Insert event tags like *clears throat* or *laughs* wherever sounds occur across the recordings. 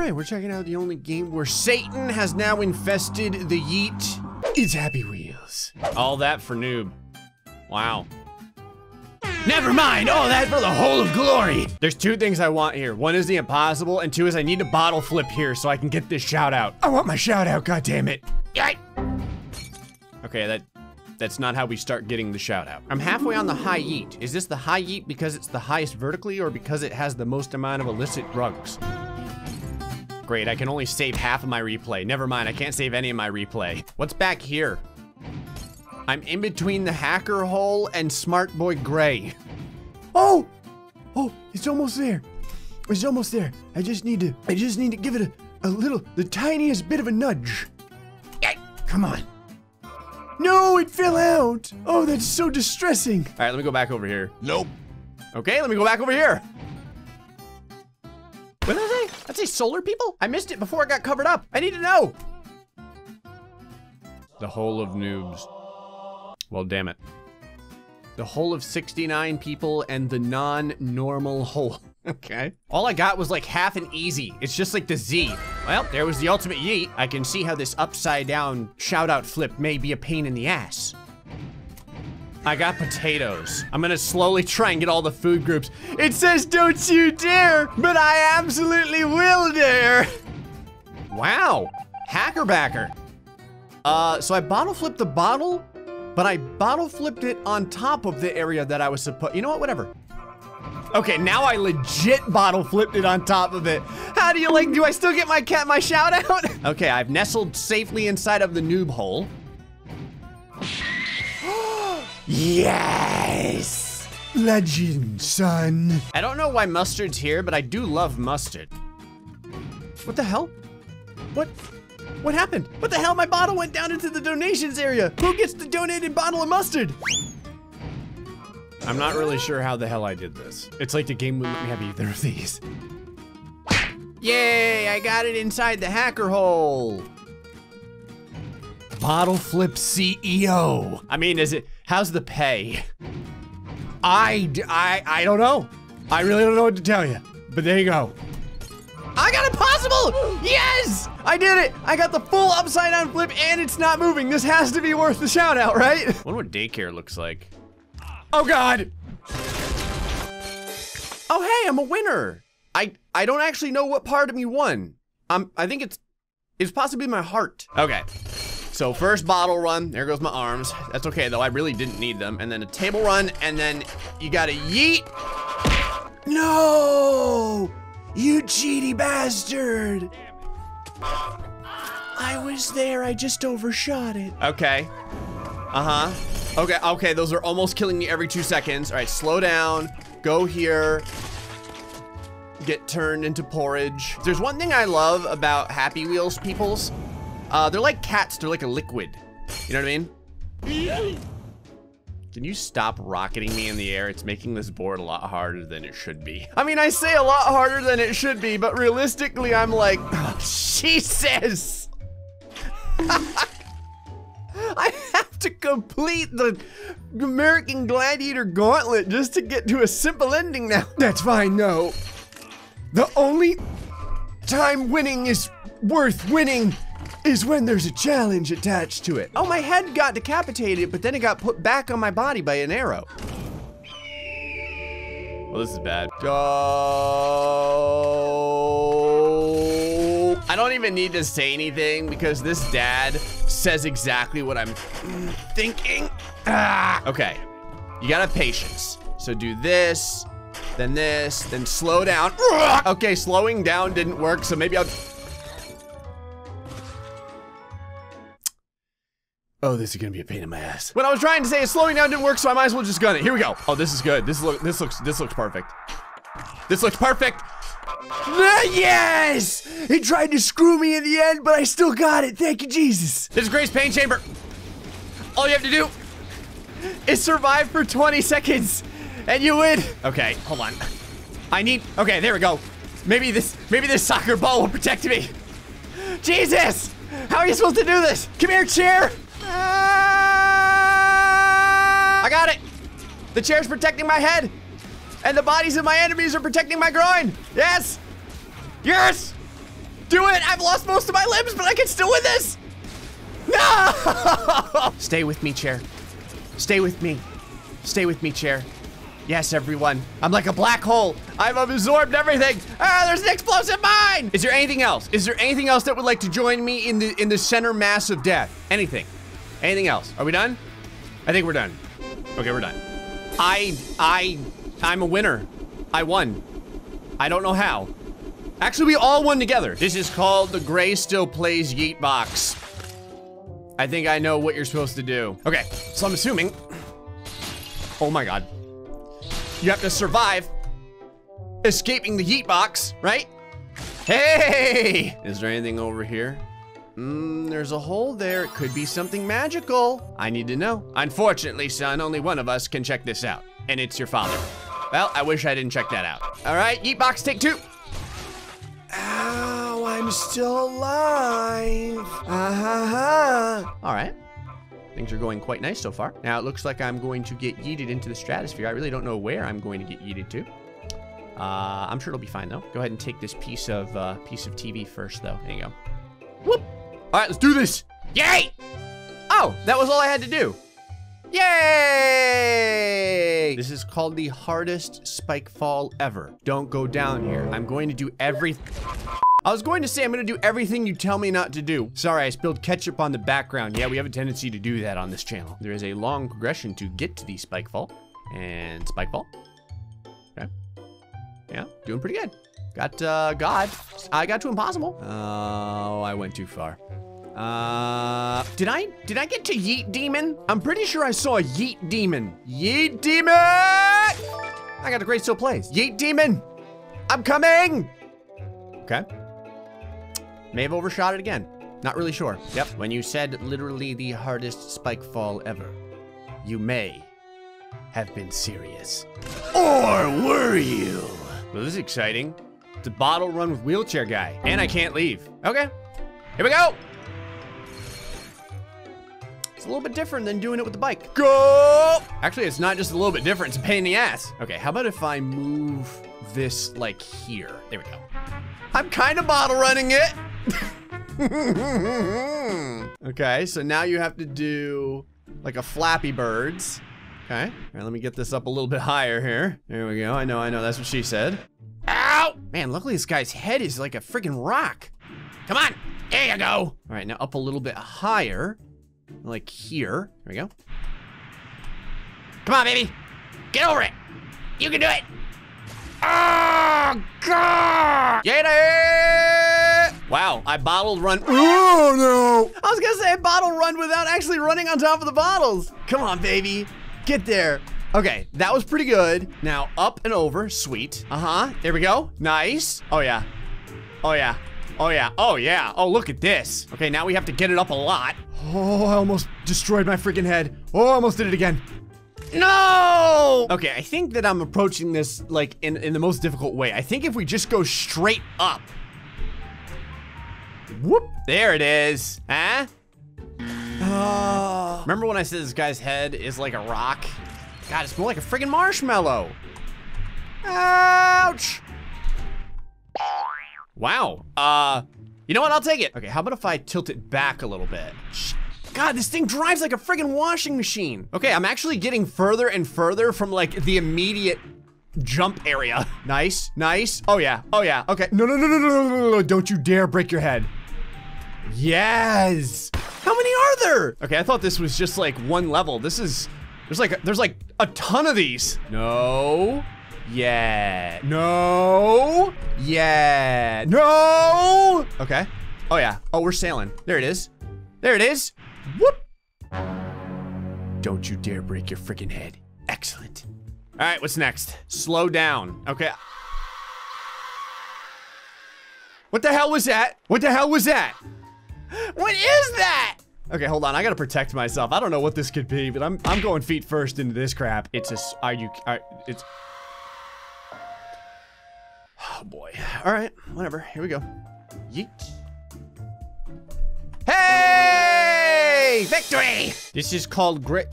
right, we're checking out the only game where Satan has now infested the Yeet. It's Happy Wheels. All that for noob. Wow. Never mind, all that for the whole of glory. There's two things I want here. One is the impossible, and two is I need a bottle flip here so I can get this shout out. I want my shout out, God damn it. Okay, that that's not how we start getting the shout out. I'm halfway on the high yeet. Is this the high yeet because it's the highest vertically or because it has the most amount of illicit drugs? Great, I can only save half of my replay. Never mind, I can't save any of my replay. What's back here? I'm in between the hacker hole and smart boy gray. Oh! Oh, it's almost there. It's almost there. I just need to, I just need to give it a, a little, the tiniest bit of a nudge. Yay, come on. No, it fell out. Oh, that's so distressing. All right, let me go back over here. Nope. Okay, let me go back over here. I'd say solar people? I missed it before it got covered up. I need to know. The whole of noobs. Well, damn it. The whole of 69 people and the non-normal whole. *laughs* Okay. All I got was like half an easy. It's just like the Z. Well, there was the ultimate yeet. I can see how this upside down shout out flip may be a pain in the ass. I got potatoes. I'm gonna slowly try and get all the food groups. It says don't you dare, but I absolutely will dare. Wow, hacker backer. Uh, so I bottle flipped the bottle, but I bottle flipped it on top of the area that I was supposed, you know what, whatever. Okay, now I legit bottle flipped it on top of it. How do you like, do I still get my cat, my shout out? *laughs* okay, I've nestled safely inside of the noob hole. Yes! Legend, son. I don't know why mustard's here, but I do love mustard. What the hell? What? What happened? What the hell? My bottle went down into the donations area. Who gets the donated bottle of mustard? I'm not really sure how the hell I did this. It's like the game wouldn't let me have either of these. Yay, I got it inside the hacker hole. Bottle flip CEO. I mean, is it, how's the pay? I, I, I don't know. I really don't know what to tell you, but there you go. I got impossible! Yes! I did it! I got the full upside down flip and it's not moving. This has to be worth the shout out, right? I wonder what daycare looks like. Oh God! Oh hey, I'm a winner. I I don't actually know what part of me won. Um, I think it's it's possibly my heart. Okay. So first bottle run, there goes my arms. That's okay though, I really didn't need them. And then a table run, and then you gotta yeet. No! You cheaty bastard! I was there, I just overshot it. Okay. Uh-huh. Okay, okay, those are almost killing me every two seconds. All right, slow down, go here, get turned into porridge. There's one thing I love about Happy Wheels peoples. Uh, they're like cats, they're like a liquid. You know what I mean? Can you stop rocketing me in the air? It's making this board a lot harder than it should be. I mean, I say a lot harder than it should be, but realistically, I'm like, *laughs* oh, Jesus. *laughs* I have to complete the American Gladiator Gauntlet just to get to a simple ending now. *laughs* That's fine, no. The only time winning is worth winning is when there's a challenge attached to it. Oh, my head got decapitated, but then it got put back on my body by an arrow. Well, this is bad. Go. I don't even need to say anything because this dad says exactly what I'm thinking. Ah. Okay, you gotta have patience. So do this, then this, then slow down. Okay, slowing down didn't work, so maybe I'll... Oh, this is gonna be a pain in my ass. What I was trying to say is slowing down didn't work, so I might as well just gun it. Here we go. Oh, this is good. This look. This looks. This looks perfect. This looks perfect. Uh, yes! It tried to screw me in the end, but I still got it. Thank you, Jesus. This is Gray's Pain Chamber. All you have to do is survive for 20 seconds, and you win. Okay, hold on. I need. Okay, there we go. Maybe this. Maybe this soccer ball will protect me. Jesus! How are you supposed to do this? Come here, chair. I got it. The chair's protecting my head. And the bodies of my enemies are protecting my groin. Yes. Yes. Do it! I've lost most of my limbs, but I can still win this! No! *laughs* Stay with me, chair. Stay with me. Stay with me, chair. Yes, everyone. I'm like a black hole. I've absorbed everything. Ah, there's an explosive mine. Is there anything else? Is there anything else that would like to join me in the in the center mass of death? Anything? Anything else? Are we done? I think we're done. Okay, we're done. I I I'm a winner. I won. I don't know how. Actually, we all won together. This is called the Gray Still Plays Yeet Box. I think I know what you're supposed to do. Okay, so I'm assuming. Oh my god. You have to survive escaping the Yeet Box, right? Hey! Is there anything over here? Mm, there's a hole there. It could be something magical. I need to know. Unfortunately, son, only one of us can check this out. And it's your father. Well, I wish I didn't check that out. All right, Yeet Box, take two. Ow, I'm still alive. Ah, All right. Things are going quite nice so far. Now it looks like I'm going to get yeeted into the stratosphere. I really don't know where I'm going to get yeeted to. Uh, I'm sure it'll be fine though. Go ahead and take this piece of uh, piece of TV first though. There you go. Whoop! All right, let's do this. Yay! Oh, that was all I had to do. Yay! This is called the hardest spike fall ever. Don't go down here. I'm going to do every. I was going to say I'm gonna do everything you tell me not to do. Sorry, I spilled ketchup on the background. Yeah, we have a tendency to do that on this channel. There is a long progression to get to the spike fall. And spike fall. Okay. Yeah, doing pretty good. Got uh, God. I got to impossible. Oh, I went too far. Uh, did I, did I get to Yeet Demon? I'm pretty sure I saw a Yeet Demon. Yeet Demon! I got a great still plays. Yeet Demon! I'm coming! Okay. May have overshot it again. Not really sure. Yep, when you said literally the hardest spike fall ever, you may have been serious. Or were you? Well, this is exciting. A bottle run with wheelchair guy. And I can't leave. Okay, here we go. It's a little bit different than doing it with the bike. Go! Actually, it's not just a little bit different, it's a pain in the ass. Okay, how about if I move this like here? There we go. I'm kind of bottle running it. *laughs* okay, so now you have to do like a Flappy Birds. Okay, all right, let me get this up a little bit higher here. There we go, I know, I know, that's what she said. Man, luckily this guy's head is like a freaking rock. Come on, there you go. All right, now up a little bit higher, like here. There we go. Come on, baby, get over it. You can do it. Oh, God! Get it! Wow, I bottled run. Oh, no! I was gonna say bottle run without actually running on top of the bottles. Come on, baby. Get there. Okay, that was pretty good. Now, up and over. Sweet. Uh-huh. There we go. Nice. Oh, yeah. Oh, yeah. Oh, yeah. Oh, yeah. Oh, look at this. Okay, now we have to get it up a lot. Oh, I almost destroyed my freaking head. Oh, I almost did it again. No! Okay, I think that I'm approaching this like in, in the most difficult way. I think if we just go straight up. Whoop, there it is. Huh? Uh, remember when I said this guy's head is like a rock? God, it's more like a friggin' marshmallow. Ouch! Wow. Uh, you know what? I'll take it. Okay, how about if I tilt it back a little bit? God, this thing drives like a friggin' washing machine. Okay, I'm actually getting further and further from like the immediate jump area. *laughs* Nice, nice. Oh yeah, oh yeah, okay. No, no, no, no, no, no, no, no, don't you dare break your head. Yes. How many are there? Okay, I thought this was just like one level. This is, there's like, there's like a ton of these. No. Yeah. No. Yeah. No. Okay. Oh yeah. Oh, we're sailing. There it is. There it is. Whoop! Don't you dare break your freaking head. Excellent. All right, what's next? Slow down. Okay. What the hell was that? What the hell was that? What is that? Okay, hold on. I gotta protect myself. I don't know what this could be, but I'm I'm going feet first into this crap. It's a. Are you? Are, it's. *sighs* Oh boy. All right. Whatever. Here we go. Yeet. Hey! Victory! This is called Gray.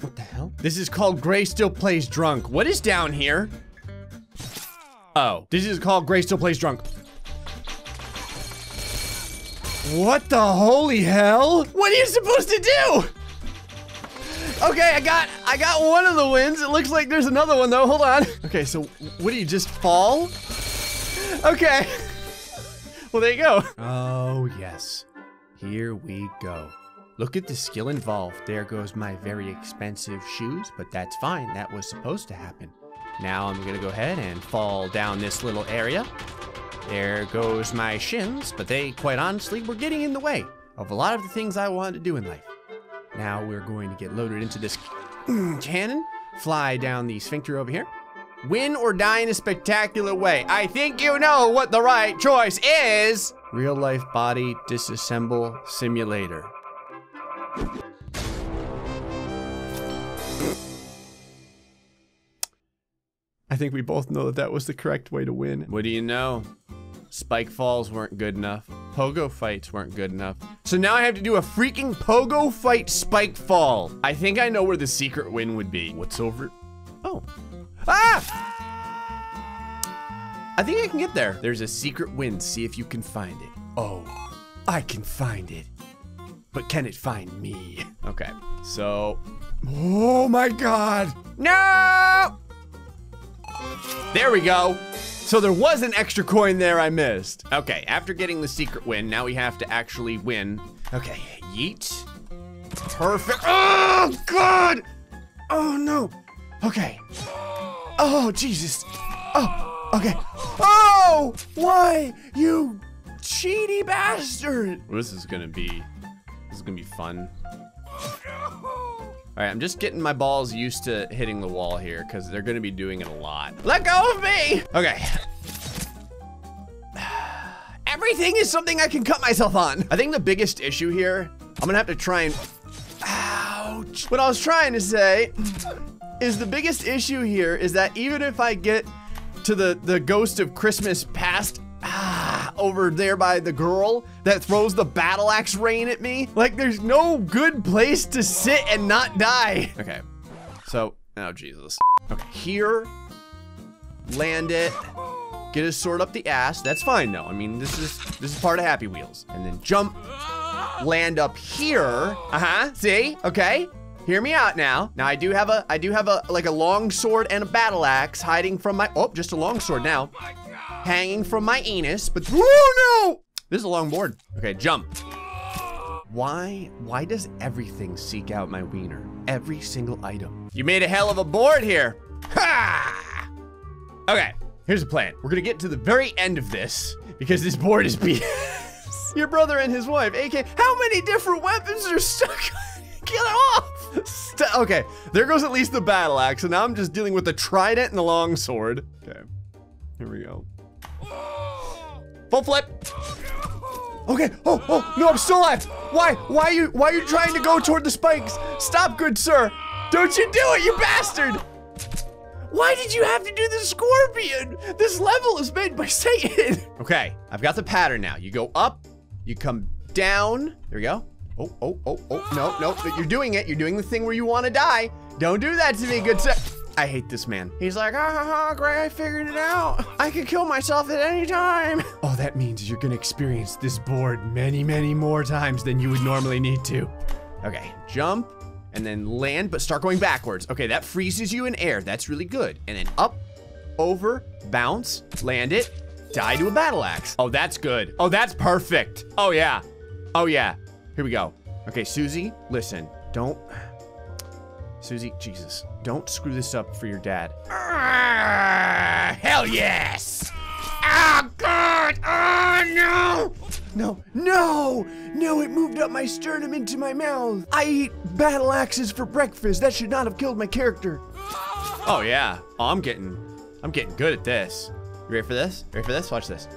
What the hell? This is called Gray Still Plays Drunk. What is down here? Oh, this is called Gray Still Plays Drunk. What the holy hell? What are you supposed to do? Okay, I got I got one of the wins. It looks like there's another one though. Hold on. Okay, so what do you just fall? Okay. Well, there you go. Oh, yes. Here we go. Look at the skill involved. There goes my very expensive shoes, but that's fine. That was supposed to happen. Now I'm gonna go ahead and fall down this little area. There goes my shins, but they, quite honestly, were getting in the way of a lot of the things I wanted to do in life. Now we're going to get loaded into this *clears throat* cannon, fly down the sphincter over here, win or die in a spectacular way. I think you know what the right choice is. Real life body disassemble simulator. I think we both know that that was the correct way to win. What do you know? Spike falls weren't good enough. Pogo fights weren't good enough. So now I have to do a freaking pogo fight spike fall. I think I know where the secret win would be. What's over? Oh. Ah! I think I can get there. There's a secret win. See if you can find it. Oh, I can find it. But can it find me? Okay, so. Oh my god! No! There we go. So there was an extra coin there I missed. Okay, after getting the secret win, now we have to actually win. Okay, yeet. Perfect. Oh, God! Oh, no. Okay. Oh, Jesus. Oh, okay. Oh, why, you cheaty bastard? This is gonna be, this is gonna be fun. *laughs* All right, I'm just getting my balls used to hitting the wall here because they're gonna be doing it a lot. Let go of me! Okay. *sighs* Everything is something I can cut myself on. I think the biggest issue here, I'm gonna have to try and, ouch. What I was trying to say is the biggest issue here is that even if I get to the, the ghost of Christmas past, over there by the girl that throws the battle axe rain at me. Like, there's no good place to sit and not die. Okay, so, oh Jesus. Okay, here, land it, get his sword up the ass. That's fine, though. I mean, this is this is part of Happy Wheels. And then jump, land up here. Uh-huh, see? Okay. Hear me out now. Now I do have a, I do have a, like a long sword and a battle axe hiding from my, oh, just a long sword now hanging from my anus, but oh no! This is a long board. Okay, jump. Why, why does everything seek out my wiener? Every single item. You made a hell of a board here. Ha! Okay, here's the plan. We're gonna get to the very end of this because this board is *laughs* BS. Your brother and his wife, AK, how many different weapons are stuck? Get off! St okay, there goes at least the battle axe, and now I'm just dealing with the trident and the long sword. Okay, here we go. Full flip. Okay. Oh, oh, no, I'm still alive. Why? Why are you, why are you trying to go toward the spikes? Stop, good sir. Don't you do it, you bastard. Why did you have to do the scorpion? This level is made by Satan. Okay, I've got the pattern now. You go up, you come down. There we go. Oh, oh, oh, oh, no, no, you're doing it. You're doing the thing where you want to die. Don't do that to me, good sir. I hate this man. He's like, ah, ha, ha, Gray, I figured it out. I could kill myself at any time. *laughs* Oh, that means you're gonna experience this board many, many more times than you would normally need to. Okay, jump and then land, but start going backwards. Okay, that freezes you in air. That's really good. And then up, over, bounce, land it, die to a battle axe. Oh, that's good. Oh, that's perfect. Oh, yeah. Oh, yeah. Here we go. Okay, Susie, listen, don't Susie, Jesus, don't screw this up for your dad. Uh, hell yes! Oh, God! Oh, no! No, no! No, it moved up my sternum into my mouth! I eat battle axes for breakfast. That should not have killed my character. Oh, yeah. Oh, I'm getting, I'm getting good at this. You ready for this? Ready for this? Watch this.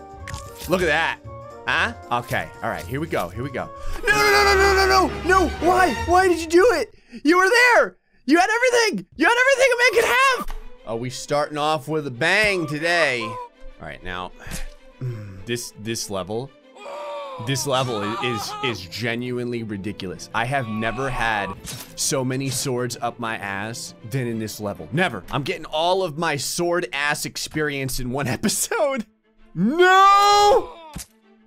Look at that. Huh? Okay. All right. Here we go. Here we go. No, no, no, no, no, no, no! No! Why? Why did you do it? You were there! You had everything! You had everything a man could have! Oh, we starting off with a bang today. All right, now, this this level, this level is, is genuinely ridiculous. I have never had so many swords up my ass than in this level. Never. I'm getting all of my sword ass experience in one *laughs* episode. No!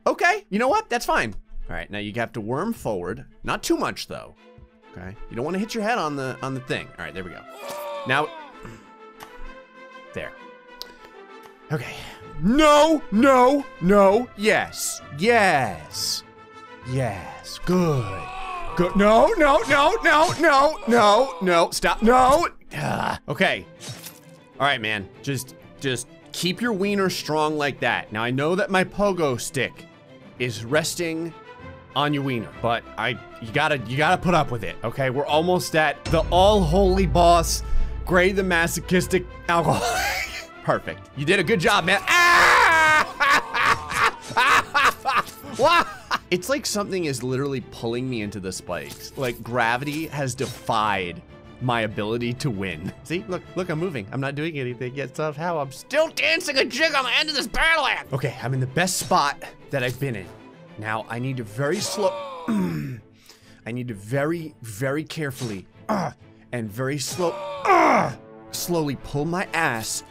Okay, you know what? That's fine. All right, now you have to worm forward. Not too much though. Okay. You don't want to hit your head on the on the thing. All right, there we go. Now, there. Okay. No, no, no. Yes, yes, yes. Good. Good. No, no, no, no, no, no, no. Stop. No. Ah, okay. All right, man. Just, just keep your wiener strong like that. Now I know that my pogo stick is resting on your wiener, but I, you gotta, you gotta put up with it. Okay, we're almost at the all holy boss, Gray the masochistic alcohol. *laughs* Perfect. You did a good job, man. Ah! *laughs* It's like something is literally pulling me into the spikes. Like gravity has defied my ability to win. See, look, look, I'm moving. I'm not doing anything yet somehow. I'm still dancing a jig on the end of this battle act. Okay, I'm in the best spot that I've been in. Now I need to very slow, *clears throat* I need to very, very carefully uh, *clears throat* and very slow, uh, *clears throat* slowly pull my ass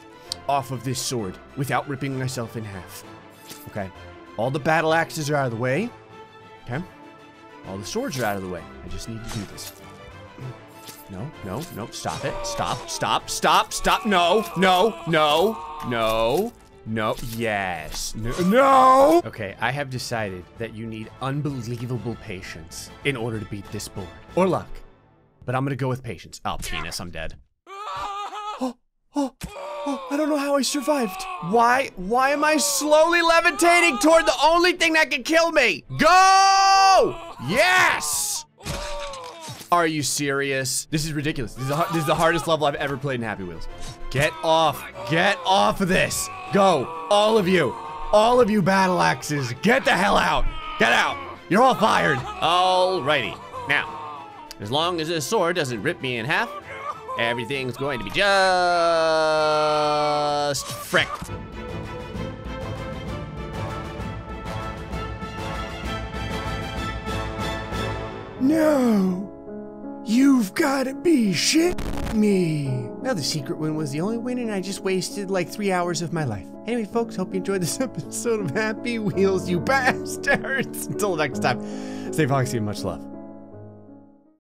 off of this sword without ripping myself in half. Okay, all the battle axes are out of the way. Okay, all the swords are out of the way. I just need to do this. No, no, no, stop it. Stop, stop, stop, stop. No, no, no, no, no, yes, no, no. Okay, I have decided that you need unbelievable patience in order to beat this board. Or luck. But I'm gonna go with patience. Oh, penis, I'm dead. Oh, oh, oh, I don't know how I survived. Why, why am I slowly levitating toward the only thing that can kill me? Go! Yes! Are you serious? This is ridiculous. This is, the, this is the hardest level I've ever played in Happy Wheels. Get off. Get off of this. Go. All of you. All of you battle axes. Get the hell out. Get out. You're all fired. Alrighty. Now, as long as this sword doesn't rip me in half, everything's going to be just frick. No. You've gotta be shit me. Now the secret win was the only win and I just wasted like three hours of my life. Anyway, folks, hope you enjoyed this *laughs* episode of Happy Wheels, you bastards. *laughs* Until next time, stay foxy and much love.